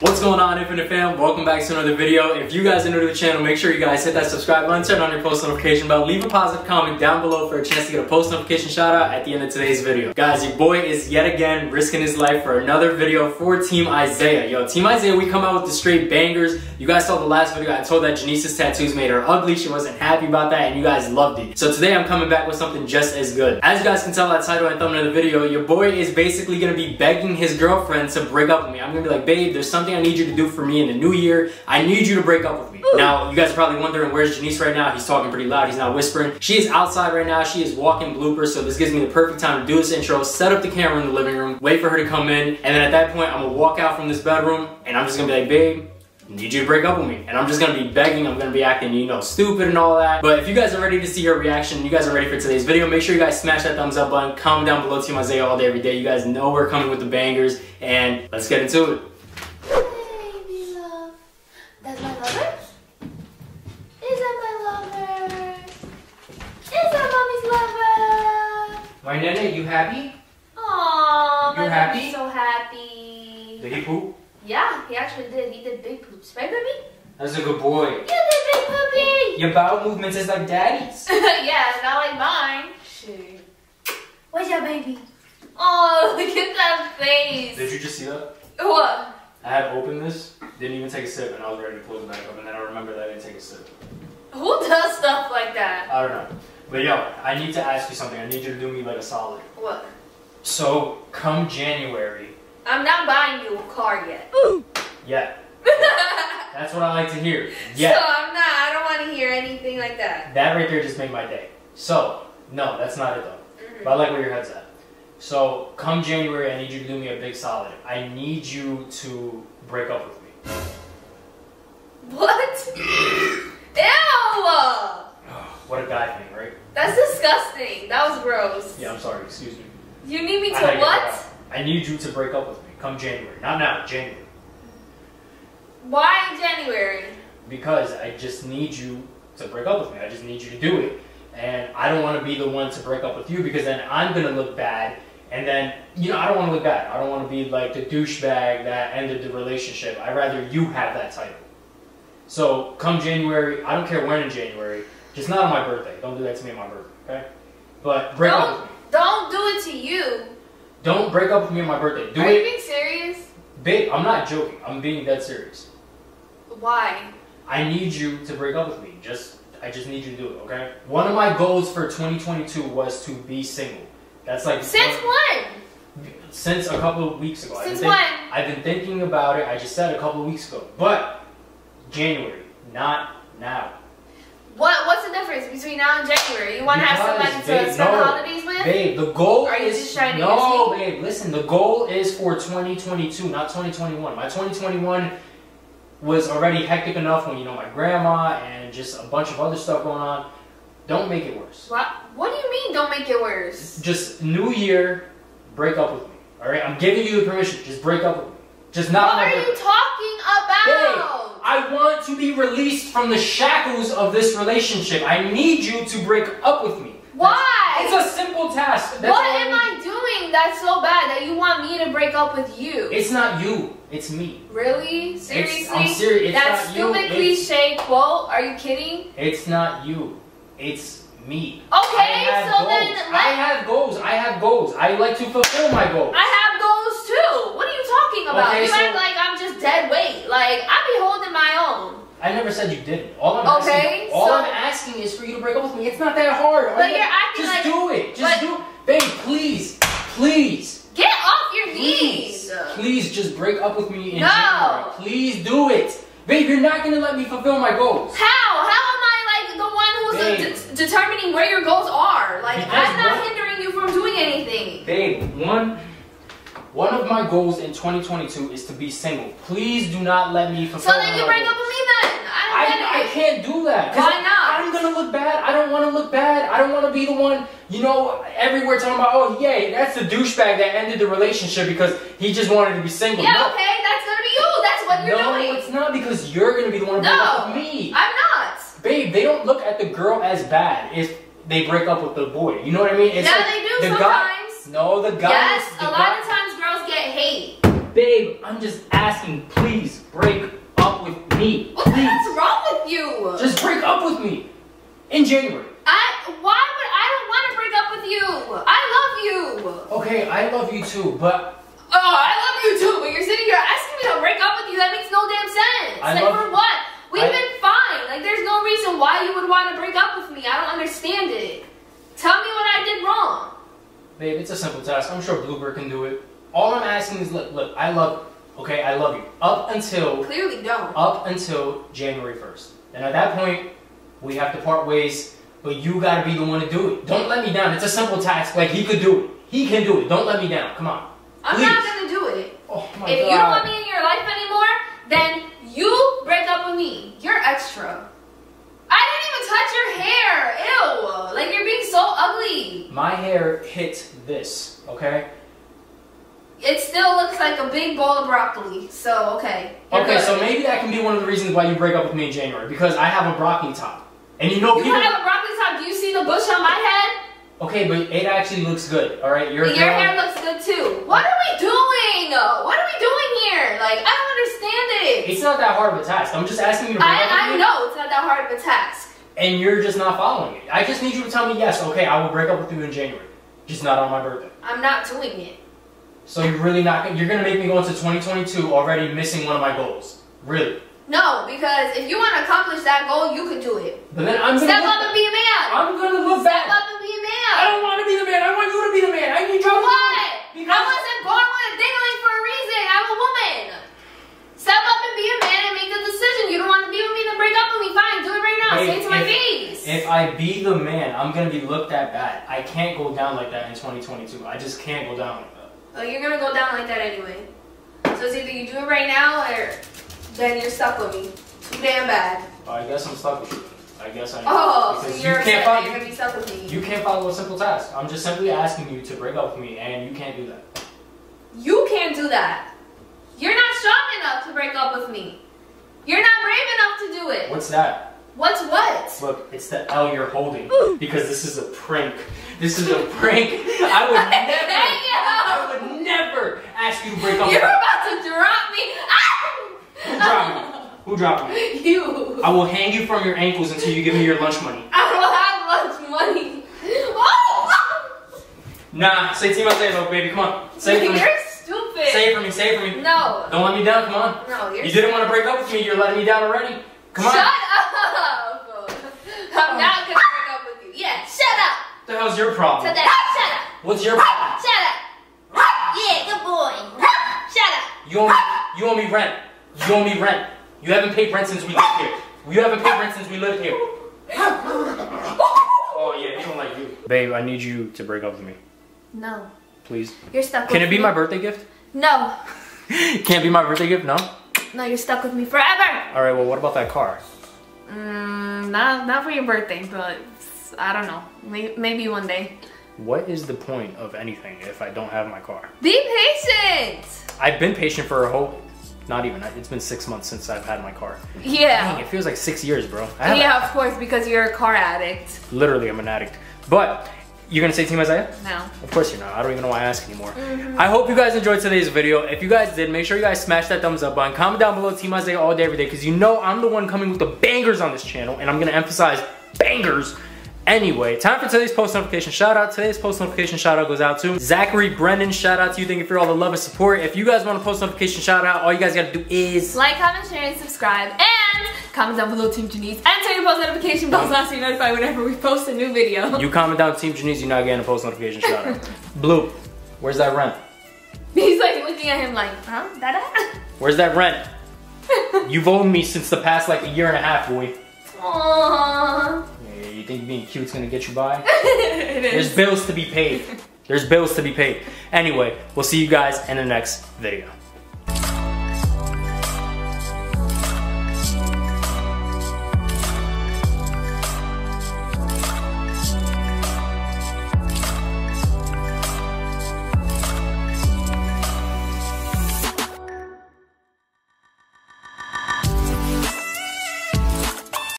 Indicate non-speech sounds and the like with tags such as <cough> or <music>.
What's going on Infinite fam? Welcome back to another video. If you guys are new to the channel, make sure you guys hit that subscribe button, turn on your post notification bell, leave a positive comment down below for a chance to get a post notification shout out at the end of today's video. Guys, your boy is yet again risking his life for another video for Team Isaiah. Yo, Team Isaiah, we come out with the straight bangers. You guys saw the last video, I told that Janiece's tattoos made her ugly. She wasn't happy about that and you guys loved it. So today I'm coming back with something just as good. As you guys can tell that title and thumbnail of the video, your boy is basically gonna be begging his girlfriend to break up with me. I'm gonna be like, babe, there's something I need you to do for me in the new year. I need you to break up with me. Now, you guys are probably wondering where's Janiece right now. He's talking pretty loud. He's not whispering. She is outside right now. She is walking bloopers. So this gives me the perfect time to do this intro, set up the camera in the living room, wait for her to come in. And then at that point, I'm going to walk out from this bedroom and I'm just going to be like, babe, need you to break up with me. And I'm just gonna be begging, I'm gonna be acting, you know, stupid and all that. But if you guys are ready to see her reaction, you guys are ready for today's video, make sure you guys smash that thumbs up button, comment down below Team Isaiah all day, every day. You guys know we're coming with the bangers, and let's get into it. Baby love. That's my lover? Is that my lover? Is that mommy's lover? My nene, you happy? Aww, my You happy? so happy. Did he poop? Yeah, he actually did. He did big poops. Right, baby? That's a good boy. You did big poopy! Your bowel movements is like daddy's. <laughs> yeah, not like mine. Shoot. Where's your baby? Oh, <laughs> look at that face. Did you just see that? What? I had opened this, didn't even take a sip, and I was ready to close it back up, and then I remembered that I didn't take a sip. Who does stuff like that? I don't know. But yo, I need to ask you something. I need you to do me like a solid. What? So, come January, I'm not buying you a car yet. Ooh. yeah, <laughs> that's what I like to hear. Yeah. So I'm not. I don't want to hear anything like that. that right there just made my day. So, no, that's not it though. Mhm. But I like where your head's at. So, come January, I need you to do me a big solid. I need you to break up with me. What? <laughs> Ew! What a guy thing, right? That's disgusting. That was gross. Yeah, I'm sorry, excuse me. You need me to I had to get what? I need you to break up with me. Come January. Not now, January. Why January? because I just need you to break up with me. I just need you to do it. And I don't want to be the one to break up with you because then I'm going to look bad. And then, you know, I don't want to look bad. I don't want to be like the douchebag that ended the relationship. I'd rather you have that title. So come January, I don't care when in January, just not on my birthday. Don't do that to me on my birthday, okay? But break up with me. Don't do it to you. Don't break up with me on my birthday. Do Are you it. being serious? Babe, I'm not joking. I'm being dead serious. Why? I need you to break up with me. Just I just need you to do it, okay? One of my goals for 2022 was to be single. That's like Since when? since a couple of weeks ago. I've Since think- when? I've been thinking about it. I just said a couple of weeks ago, but January, not now. What? What's the difference between now and January? You want to have somebody to babe, spend no. the holidays with? Babe, the goal Are you is just trying to no, babe. Listen, the goal is for 2022, not 2021. My 2021 was already hectic enough when you know my grandma and just a bunch of other stuff going on. Don't make it worse. What? What do you mean? Don't make it worse. Just New Year, break up with me. All right, I'm giving you the permission. Just break up with me. Just not. What are you talking about? I want to be released from the shackles of this relationship. I need you to break up with me. Why? It's a simple task. That's what am need. I doing that's so bad that you want me to break up with you? It's not you. It's me. really? Seriously? I'm serious. It's that not you. stupid It's- cliche quote? Are you kidding? It's not you. It's me. Okay, I have so goals. then I have goals. I have goals. I like to fulfill my goals. I have goals too. What are you talking about? Okay, you so- act like dead weight. Like I be holding my own. I never said you didn't. All I'm Okay, asking, all so- I'm asking is for you to break up with me. It's not that hard. All But you- you're acting just like- do it. Just do it, babe. Please, please, Get off your please, knees. please, just break up with me in No. January. Please do it, babe. You're not gonna let me fulfill my goals. How? How am I like the one who's de- determining where your goals are? Like Because I'm not what- hindering you from doing anything. Babe, one one of my goals in 2022 is to be single. Please do not let me fulfill. So then you break up with me then. I don't I, I can't do that. Why not? I'm gonna look bad. I don't want to look bad. I don't want to be the one, you know, everywhere talking about, oh yeah, that's the douchebag that ended the relationship because he just wanted to be single. Yeah, no, okay, that's gonna be you. That's what you're no, doing. No, it's not because you're gonna be the one to break No. up with me, I'm not. babe. They don't look at the girl as bad if they break up with the boy. You know what I mean? It's Yeah, like they do the guy- sometimes. no, the guy. yes, the a guy- lot of times girls get hate. Babe, I'm just asking, please break up with me. What the Please. heck's wrong with you? Just break up with me. In January. I. Why would I don't want to break up with you? I love you. Okay, I love you too, but Oh, I love you too, but you're sitting here asking me to break up with you. That makes no damn sense. I like for what? We've I- been fine. Like there's no reason why you would want to break up with me. I don't understand it. Tell me what I did wrong. babe, it's a simple task. I'm sure Blooper can do it. All I'm asking is look, look, I love you. okay, I love you. Up until Clearly don't. up until January 1st. And at that point, we have to part ways, but you gotta be the one to do it. Don't let me down. It's a simple task. Like, he could do it. He can do it. Don't let me down. Come on. I'm Please. not gonna do it. Oh my if god. you don't want me in your life anymore, then you break up with me. You're extra. I didn't even touch your hair. Ew. Like you're being so ugly. My hair hit this, okay? It still looks like a big bowl of broccoli. So okay. Okay, good. so maybe that can be one of the reasons why you break up with me in January. Because I have a broccoli top. And you know You people. have a broccoli top. Do you see the bush on my head? Okay, but it actually looks good, alright? You're Your girl. hair looks good too. What are we doing? What are we doing here? Like I don't understand it. It's not that hard of a task. I'm just asking you to break up with I, I know it's not that hard of a task. and you're just not following it. I just need you to tell me yes, okay, I will break up with you in January. Just not on my birthday. I'm not doing it. So you're really not gonna- you're gonna make me go into 2022 already missing one of my goals. Really. No, because if you want to accomplish that goal, you could do it. But then I'm gonna Step up and be a man. I'm gonna look Step bad. up and be a man. I don't wanna be the man, I want you to be the man. I need you For to what? I wasn't born with a dingling for a reason. I'm a woman. Step up and be a man and make the decision. You don't want to be with me, then break up with me. Fine, do it right now. Babe, Say it to my face. if I be the man, I'm gonna be looked at bad. I can't go down like that in 2022. I just can't go down like that. Oh, you're gonna go down like that anyway. So it's either you do it right now or then you're stuck with me. Too damn bad. I guess I'm stuck with you. I guess I am. Oh, so because you're you can't follow you're gonna be stuck with me. you can't follow a simple task. I'm just simply asking you to break up with me, and you can't do that. You can't do that. You're not strong enough to break up with me. You're not brave enough to do it. What's that? What's what? Look, it's the L you're holding because this is a prank. This is a prank. I would <laughs> never ask you to break up. <laughs> You're about to drop me. Who dropped me? Who dropped me? <laughs> You. I will hang you from your ankles until you give me your lunch money. I don't have lunch money. Oh! Nah, say Team though, baby. Come on, say it for me. You're stupid. Say it for me. Say it for me. No. Don't let me down. Come on. No, you're You didn't want to break up with me. You're letting me down already. Come on. Shut up. I'm not gonna break up with you. Yeah, shut up. What the hell's your problem? Shut up. Shut up. What's your problem? Shut up. Yeah, good boy. Shut up. You owe me, you owe me rent. You owe me rent. You haven't paid rent since we lived here. You haven't paid rent since we lived here. <laughs> Oh yeah, he don't like you. Babe, I need you to break up with me, No, please. you're stuck. Can with it be me. my birthday gift? No, <laughs> Can't be my birthday gift, no? no, you're stuck with me forever. Alright, well what about that car? Mm, not not for your birthday, but I don't know. Maybe, maybe one day. What is the point of anything if I don't have my car? Be patient. I've been patient for a whole not even it's been six months since I've had my car. Dang, Yeah. it feels like six years, bro. Yeah, of course, because you're a car addict. literally I'm an addict. But you're gonna say Team Isaiah? No. Of course you're not. I don't even know why I ask anymore. Mm-hmm. I hope you guys enjoyed today's video. If you guys did, make sure you guys smash that thumbs up button. Comment down below Team Isaiah all day, every day, because you know I'm the one coming with the bangers on this channel, and I'm gonna emphasize bangers. Anyway, time for today's post notification shout out. Today's post notification shout out goes out to Zachary Brennan. Shout out to you. Thank you for all the love and support. If you guys want a post notification shout out, all you guys gotta do is Like, comment, share, and subscribe. And comment down below Team Janiece. And turn your post notification bells on so you're notified whenever we post a new video. you comment down Team Janiece, you're not getting a post notification shout out. <laughs> Blue, where's that rent? He's like looking at him like, huh? Dada? Where's that rent? You've owned me since the past like a year and a half, boy. Aww. You think being cute's gonna get you by? <laughs> There's bills to be paid. There's bills to be paid. Anyway, we'll see you guys in the next video.